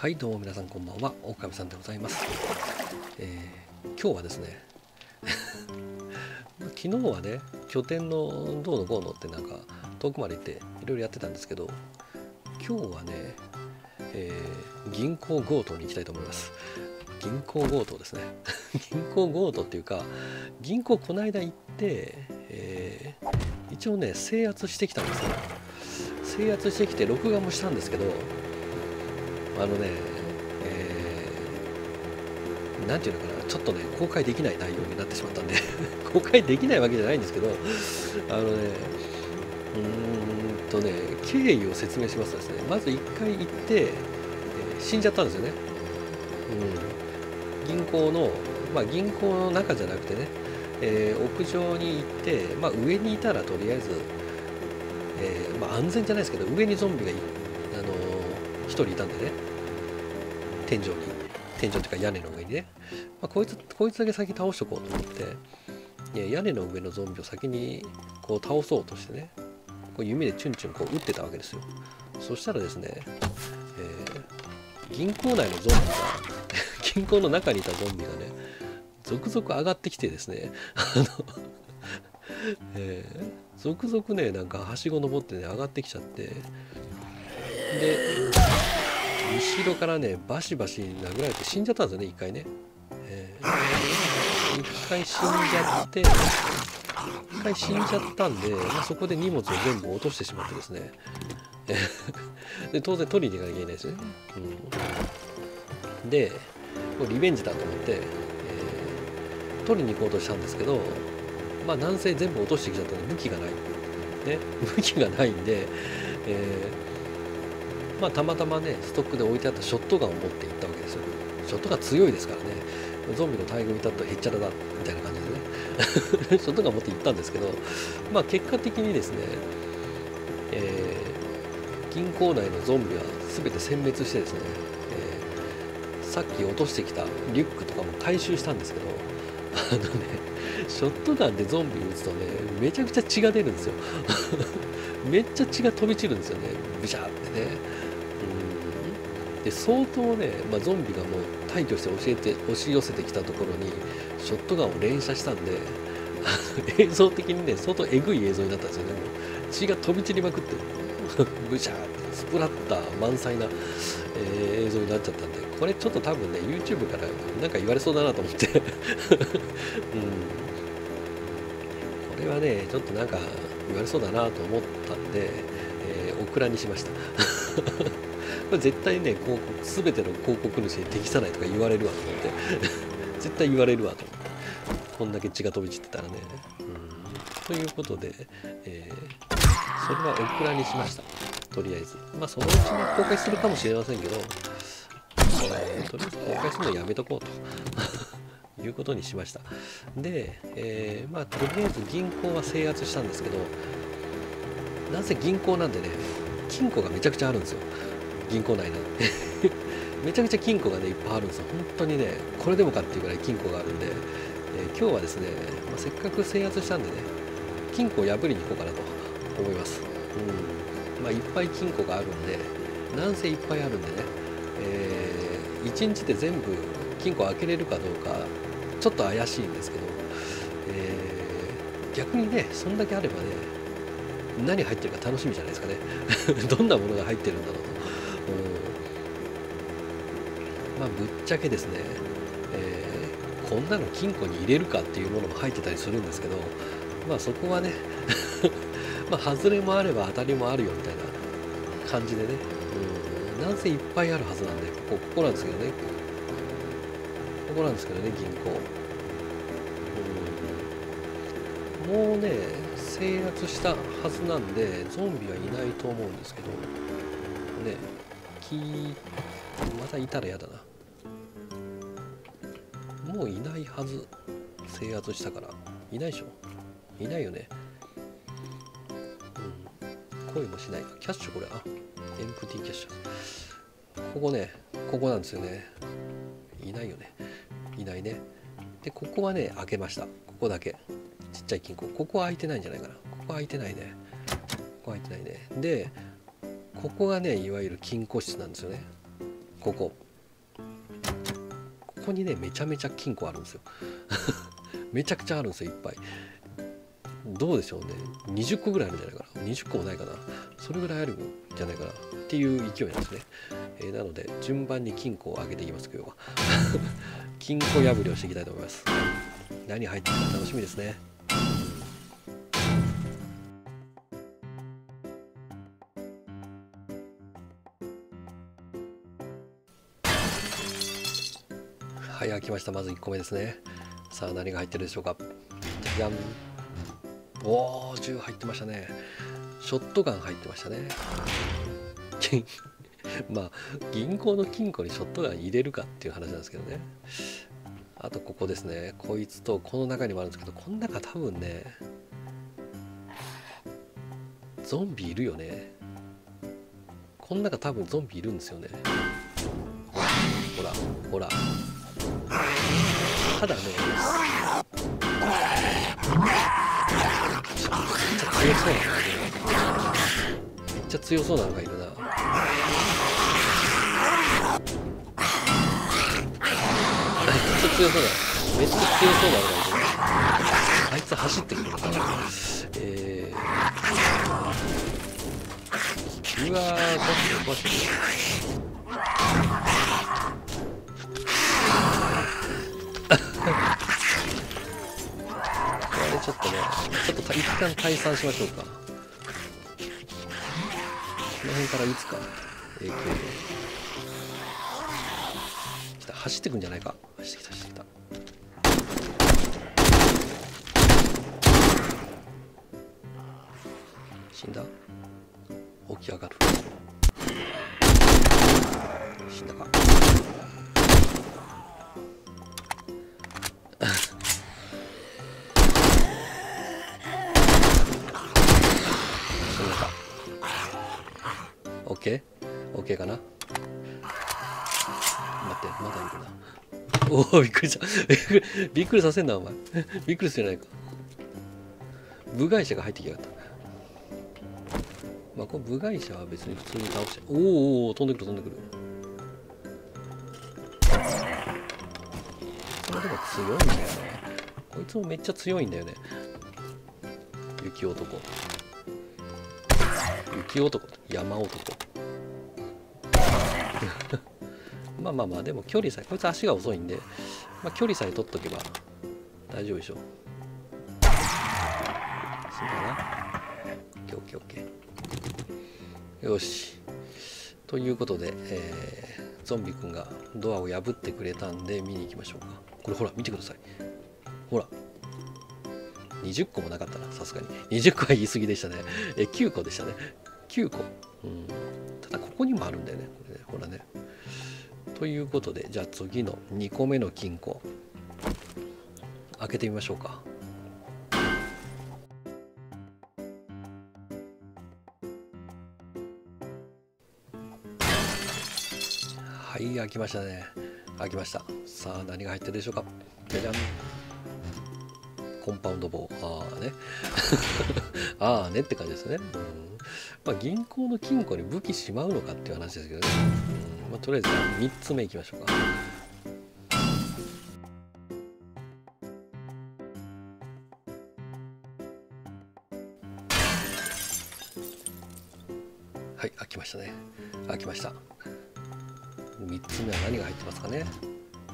はいどうも皆さんこんばんは狼さんでございます、えー今日はですね 昨日はね拠点のどうのこうのってなんか遠くまで行っていろいろやってたんですけど今日はね、えー銀行強盗に行きたいと思います。銀行強盗ですね。銀行強盗っていうか銀行この間行って、えー一応ね制圧してきたんですよ。制圧してきて録画もしたんですけどあのね、えーなんていうのかな、ちょっとね、公開できない内容になってしまったんで、公開できないわけじゃないんですけど、あのね、うーんとね、経緯を説明しますとですね、まず1回行って、えー死んじゃったんですよね。うん、銀行の、まあ、銀行の中じゃなくてね、えー屋上に行って、まあ、上にいたらとりあえず、えーまあ、安全じゃないですけど、上にゾンビがい、あのー一人いたんでね、天井に天井というか屋根の上にね、まあ、こいつこいつだけ先倒しとこうと思って。い屋根の上のゾンビを先にこう倒そうとしてね。こう弓でチュンチュンこう撃ってたわけですよ。そしたらですね、えー銀行内のゾンビが 銀行の中にいたゾンビがね続々上がってきてですね。あの、え続々ねなんかはしご登ってね上がってきちゃって。で後ろからねバシバシ殴られて死んじゃったんですよね一回ね、えー一回死んじゃって一回死んじゃったんで、まあ、そこで荷物を全部落としてしまってですね。で当然取りに行かなきゃいけないですね、うん、でこれリベンジだと思って、えー取りに行こうとしたんですけどまあなんせ全部落としてきちゃったんで武器がない。ね。武器がないんで、えーまあ、たまたまねストックで置いてあったショットガンを持って行ったわけですよ。ショットガン強いですからね。ゾンビの大群に立ったらへっちゃらだみたいな感じでね。ショットガン持って行ったんですけどまあ結果的にですね、えー銀行内のゾンビは全て殲滅してですね、えーさっき落としてきたリュックとかも回収したんですけどあのねショットガンでゾンビ撃つとねめちゃくちゃ血が出るんですよ。めっちゃ血が飛び散るんですよね。ブシャーってね。で相当ね、まあ、ゾンビがもう大挙して教えて押し寄せてきたところにショットガンを連射したんで 映像的にね相当えぐい映像になったんですよね。もう血が飛び散りまくってブシャーってスプラッター満載な、えー映像になっちゃったんでこれちょっと多分ね YouTube からなんか言われそうだなと思って、うん、これはねちょっとなんか言われそうだなと思ったんで、えーオクラにしました。これ絶対ね広告全ての広告主に適さないとか言われるわと思って。絶対言われるわと思って。こんだけ血が飛び散ってたらね、うん、ということで、えーそれはオクラにしました。とりあえず。まあそのうちに公開するかもしれませんけど、えーとりあえず公開するのやめとこうと。いうことにしました。で、えーまあとりあえず銀行は制圧したんですけどなぜ銀行なんでね金庫がめちゃくちゃあるんですよ。銀行内なんで めちゃくちゃ金庫がねいっぱいあるんですよ。本当にねこれでもかっていうぐらい金庫があるんで、えー今日はですね、まあせっかく制圧したんでね金庫を破りに行こうかなと思います、うん。まあ、いっぱい金庫があるんでなんせいっぱいあるんでね、え1日で全部金庫開けれるかどうかちょっと怪しいんですけど、えー逆にねそんだけあればね何入ってるか楽しみじゃないですかね。どんなものが入ってるんだろうと、まあぶっちゃけですね、えーこんなの金庫に入れるかっていうものも入ってたりするんですけどまあそこはね まあ外れもあれば当たりもあるよみたいな感じでね、うん、なんせいっぱいあるはずなんでここここなんですけどねここなんですけどね銀行、うん、もうね制圧したはずなんでゾンビはいないと思うんですけどねきまたいたら嫌だな。はず。制圧したから。いないでしょ。いないよね。うん。声もしないキャッシュこれ。あエンプティキャッシュここね。ここなんですよね。いないよね。いないね。でここはね開けました。ここだけ。ちっちゃい金庫。ここは開いてないんじゃないかな。ここは開いてないね。ここ開いてないね。でここがねいわゆる金庫室なんですよね。ここ。こにねめちゃめちゃ金庫あるんですよ。めちゃくちゃあるんですよいっぱい。どうでしょうね。20個ぐらいあるんじゃないかな。20個もないかな。それぐらいあるんじゃないかな。っていう勢いなんですね、えー、なので順番に金庫を上げていきます今日は。金庫破りをしていきたいと思います。何入ってるか楽しみですね。きました。まず1個目ですね。さあ何が入ってるでしょうか。じゃじゃん。おお銃入ってましたね。ショットガン入ってましたね。まあ銀行の金庫にショットガン入れるかっていう話なんですけどね。あとここですね。こいつとこの中にもあるんですけどこの中多分ねゾンビいるよね。この中多分ゾンビいるんですよね。ほらほら。ただねめっちゃ強そうなのがいるな。めっちゃ強そうだめっちゃ強そうなのがいるあいつ走ってくるのかなえー、うわーバスバス。ねちょっと一旦退散しましょうか。この辺から打つか影響で。来た走ってくんじゃないか？走ってきた走ってきた。死んだ？起き上がる。死んだか？?OK かな？待って、まだいるな。おお、びっくりした。びっくりさせんな、お前。びっくりするじゃないか。部外者が入ってきやがった。まあ、この部外者は別に普通に倒して。おーおお、飛んでくる、飛んでくる。それでも強いんだよね。こいつもめっちゃ強いんだよね。雪男。雪男山男。まあまあまあでも距離さえこいつ足が遅いんで、まあ、距離さえ取っとけば大丈夫でしょう。そうだな。OKOKOK よし。ということで、えー、ゾンビくんがドアを破ってくれたんで見に行きましょうか。これほら見てください。ほら。20個もなかったなさすがに。20個は言い過ぎでしたね。え9個でしたね。9個。うん。ただここにもあるんだよねこれね。ほらね。ということでじゃあ次の2個目の金庫。開けてみましょうか。はい開きましたね。開きました。さあ何が入ってるでしょうか。じゃじゃん。コンパウンド棒。ああね。ああねって感じですね、うんまあ、銀行の金庫に武器しまうのかっていう話ですけどね、うん。まあ、とりあえず3つ目いきましょうか。はい開きましたね。開きました。3つ目は何が入ってますかね。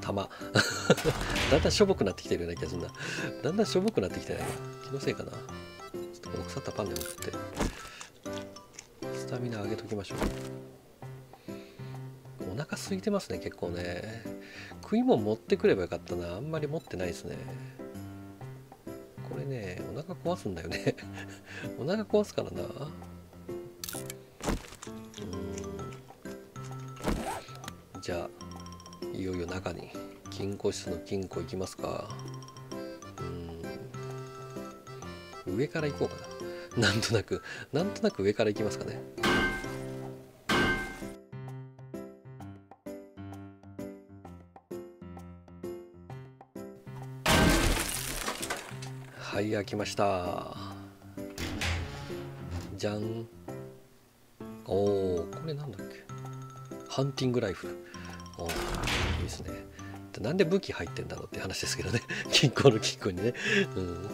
玉。だんだんしょぼくなってきてるような気がするな。だんだんしょぼくなってきてない気のせいかな。ちょっとこの腐ったパンでも食って。タミナ上げときましょう。お腹空いてますね結構ね。食い物持ってくればよかったな。あんまり持ってないですね。これねお腹壊すんだよね。お腹壊すからな。うん。じゃあいよいよ中に金庫室の金庫いきますか。うん。上から行こうかな。なんとなくなんとなく上から行きますかね。はい開きました。じゃん。おおこれなんだっけ。ハンティングライフ。ルおいいですね。なんで武器入ってんだろうって話ですけどね。金庫の金庫にね、うん。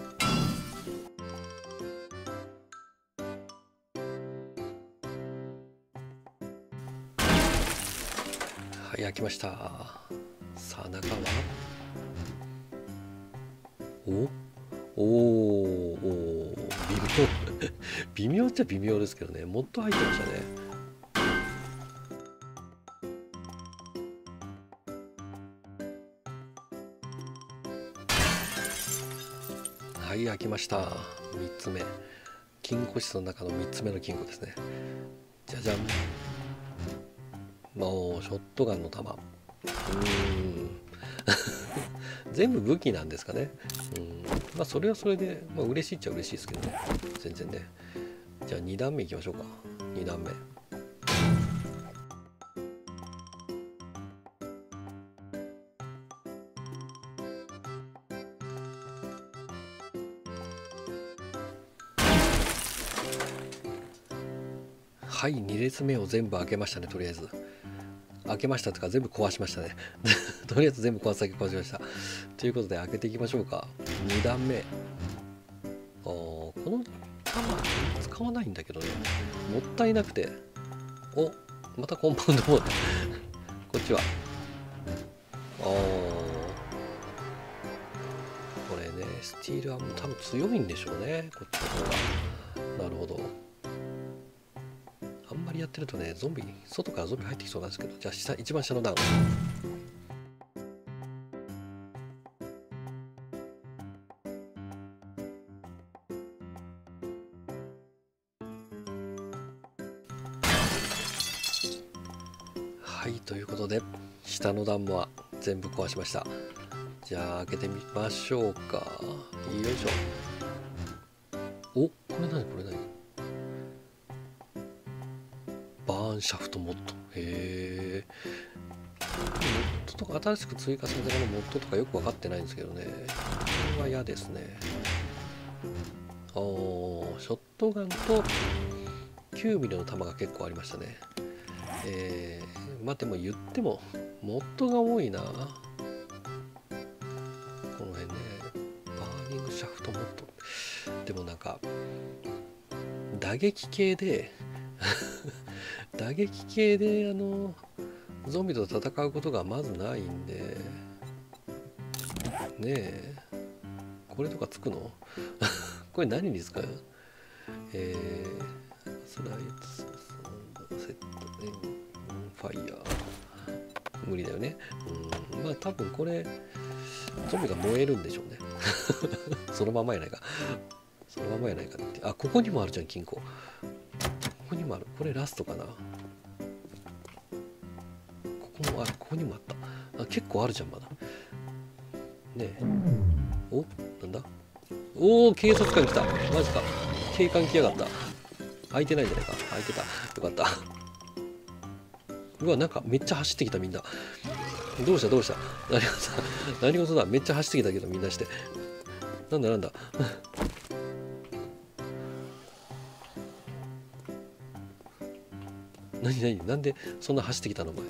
きました。さあ中は？お？おお微妙。微妙っちゃ微妙ですけどね。もっと入ってましたね。はい開きました。3つ目。金庫室の中の3つ目の金庫ですね。じゃじゃん。もうショットガンの弾うん。全部武器なんですかね。うん。まあそれはそれで、まあ、嬉しいっちゃ嬉しいですけどね。全然ね。じゃあ2段目いきましょうか。2段目。はい2列目を全部開けましたねとりあえず。開けましたとか全部壊しましたね。とりあえず全部壊すだけ壊しました。ということで開けていきましょうか。2段目。この弾使わないんだけどね。もったいなくて。おまたコンパウンドモードこっちは。あこれねスティールはもう多分強いんでしょうね。こっちの方が。なるほど。やってるとねゾンビ外からゾンビ入ってきそうなんですけどじゃあ下一番下の段。はいということで下の段は全部壊しました。じゃあ開けてみましょうか。よいしょ。おこれ何？これ何？シャフトモッドへえモッドとか新しく追加されたこのモッドとかよく分かってないんですけどね。これは嫌ですね。おショットガンと9ミリの弾が結構ありましたね。えー、まあでも言ってもモッドが多いな。この辺ね。バーニングシャフトモッドでもなんか打撃系で打撃系であのゾンビと戦うことがまずないんで。ねえ。これとかつくの？これ何に使う？えー、スライドセットねファイヤー。無理だよね。うん。まあ多分これゾンビが燃えるんでしょうね。そのままやないか。そのままやないかって。あここにもあるじゃん金庫。ここにもある。これラストかな。ここもあここにもあった。あ結構あるじゃんまだ。ねえ。おなんだ？おお警察官来た。マジか。警官来やがった。開いてないんじゃないか？開いてた。よかった。うわなんかめっちゃ走ってきたみんな。どうした？どうした？何事だ？何事だ？めっちゃ走ってきたけどみんなして。なんだ？なんだ？何？何？なんでそんな走ってきたの？お前。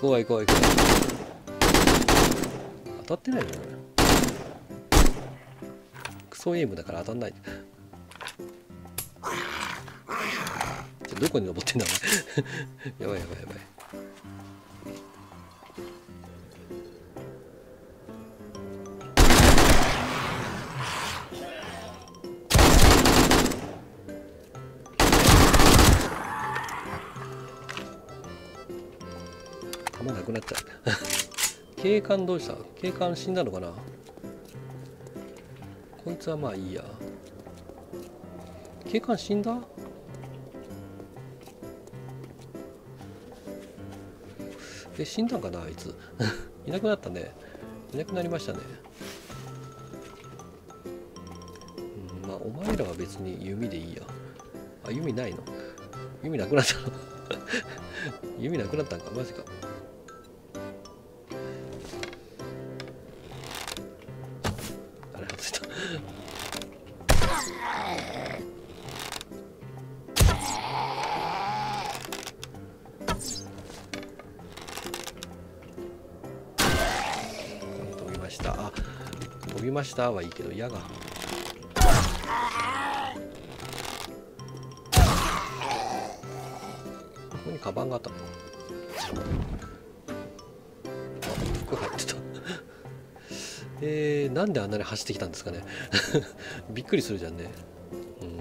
怖い怖い怖い。当たってないのこれクソエイムだから当たんない。どこに登ってんだお前。やばいやばいやばい。くなっちゃう 警官どうした？警官死んだのかな？こいつはまあいいや。警官死んだ？え死んだんかなあいつ？いなくなったね。いなくなりましたね。うんまあお前らは別に弓でいいや。あ弓ないの？弓なくなったの？弓なくなったんか？マジか。したはいいけど矢がここにカバンがあったの。かあ服入ってたえー、なんであんなに走ってきたんですかね。びっくりするじゃんね。うん。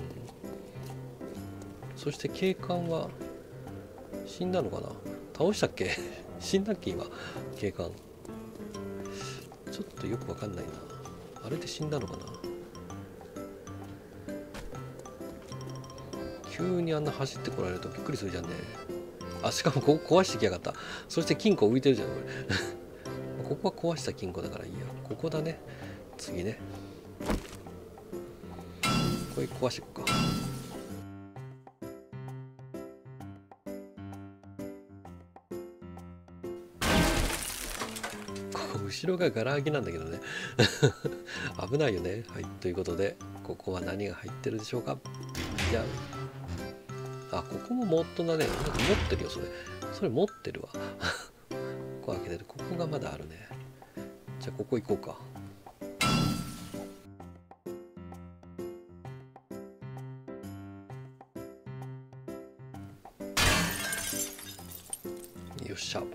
そして警官は死んだのかな。倒したっけ？死んだっけ？今。警官。ちょっとよくわかんないな。あれで死んだのかな？急にあんな走ってこられるとびっくりするじゃんね。あしかもここ壊してきやがった。そして金庫浮いてるじゃんこれ。ここは壊した金庫だからいいや。ここだね。次ね。これ壊していこうか。後ろがガラ空きなんだけどね。危ないよね。はい。ということでここは何が入ってるでしょうか？じゃああここもモッドだね。なんか持ってるよそれ。それ持ってるわ。ここ開けてる。ここがまだあるね。じゃあここ行こうか。よっしゃ。よ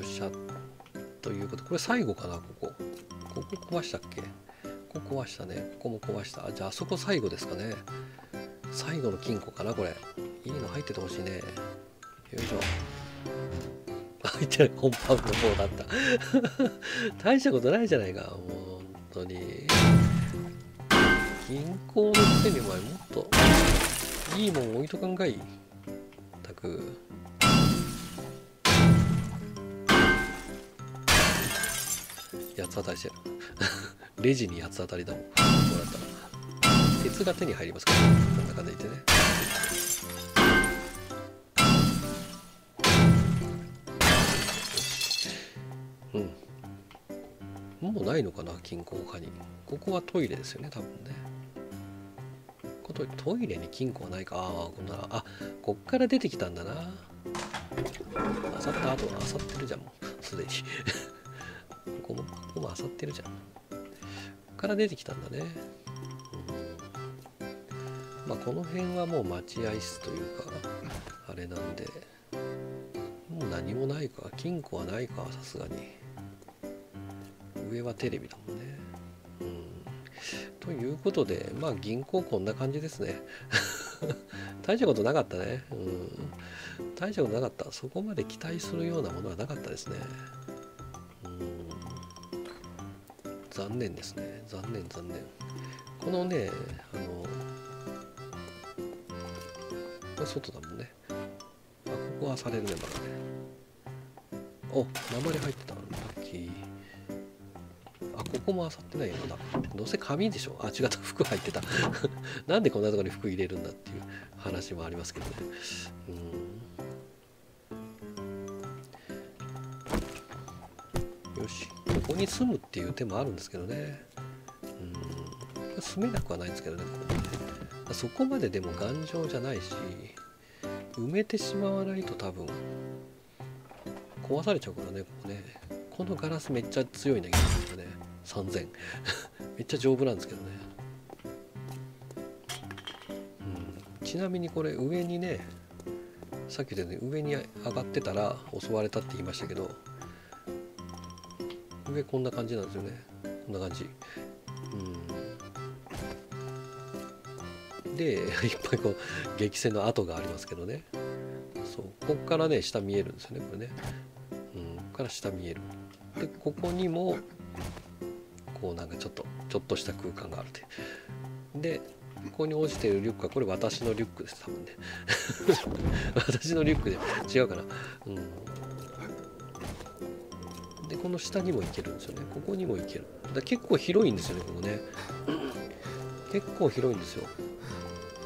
っしゃ。ということ。これ最後かなここ。ここ壊したっけ？ここ壊したね。ここも壊した。あじゃああそこ最後ですかね。最後の金庫かなこれ。いいの入っててほしいね。よいしょ。入ってるコンパウンド4だった。大したことないじゃないか。もう本当に。銀行のくせにお前もっといいもん置いとかんかい。たく。つ当たりしてる。レジに八つ当たりだもん。もらったら。鉄が手に入りますから。こんな感じでね。うん。もうないのかな金庫他に。ここはトイレですよね多分ね。こトトイレに金庫はないか。ああこんなあこっから出てきたんだな。あさった後はあさってるじゃんもう。すでに。ここもここもあさってるじゃん。こっから出てきたんだね。まあ、この辺はもう待合室というかあれなんでもう何もないか金庫はないかさすがに。上はテレビだもんね。うん。ということでまあ銀行こんな感じですね。大したことなかったね。うん。大したことなかった。そこまで期待するようなものはなかったですね。残念ですね。残念残念。このねあのこれ外だもんね。あここはされるねまだね。お鉛入ってたラッキー。あここもあさってないよまだ。どうせ紙でしょ。あ違った。服入ってた。なんでこんなとこに服入れるんだっていう話もありますけどね。うん。に住むっていう手もあるんですけどね。うん。住めなくはないんですけどねここにねそこまででも頑丈じゃないし埋めてしまわないと多分壊されちゃうからねここね。このガラスめっちゃ強いんだけどね3000 めっちゃ丈夫なんですけどね、うん、ちなみにこれ上にねさっき言ったように上に上がってたら襲われたって言いましたけど上こんな感じなんですよね。こんな感じ。うん。で いっぱいこう激戦の跡がありますけどね。そう。ここからね下見えるんですよねこれね、うん、ここから下見える。でここにもこうなんかちょっとちょっとした空間があるででここに落ちてるリュックはこれ私のリュックです多分ね。私のリュックで違うかな。うん。この下にも行けるんですよね。ここにも行ける。だ結構広いんですよねここね。結構広いんですよ。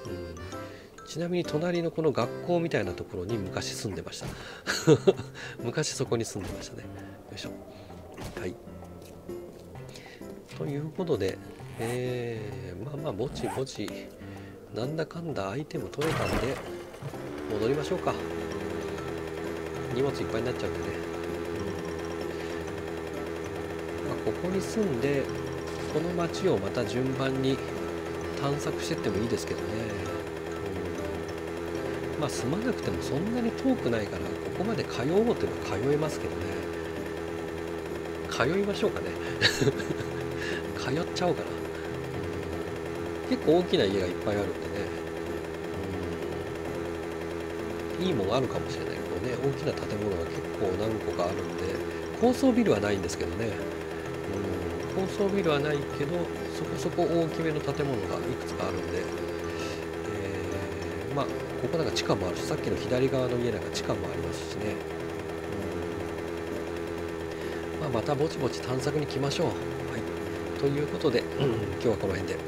うん。ちなみに隣のこの学校みたいなところに昔住んでました。昔そこに住んでましたね。よいしょ。はい。ということでえー、まあまあぼちぼちなんだかんだアイテム取れたんで戻りましょうか。荷物いっぱいになっちゃうんでね、ここに住んでこの町をまた順番に探索してってもいいですけどね、うん、まあ住まなくてもそんなに遠くないからここまで通おうというのは通えますけどね。通いましょうかね。通っちゃおうかな、うん、結構大きな家がいっぱいあるんでね、うん、いいもんあるかもしれないけどね。大きな建物が結構何個かあるんで高層ビルはないんですけどね、高層ビルはないけどそこそこ大きめの建物がいくつかあるんで、えー、まあここなんか地下もあるしさっきの左側の家なんか地下もありますしね、うん。まあ、またぼちぼち探索に来ましょう、はい、ということで、うん、今日はこの辺で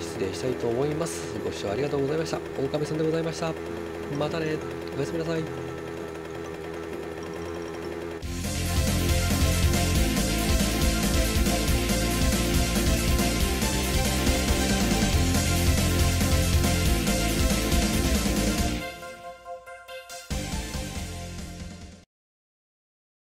失礼したいと思います。ご視聴ありがとうございました。狼さんでございました。またね。おやすみなさい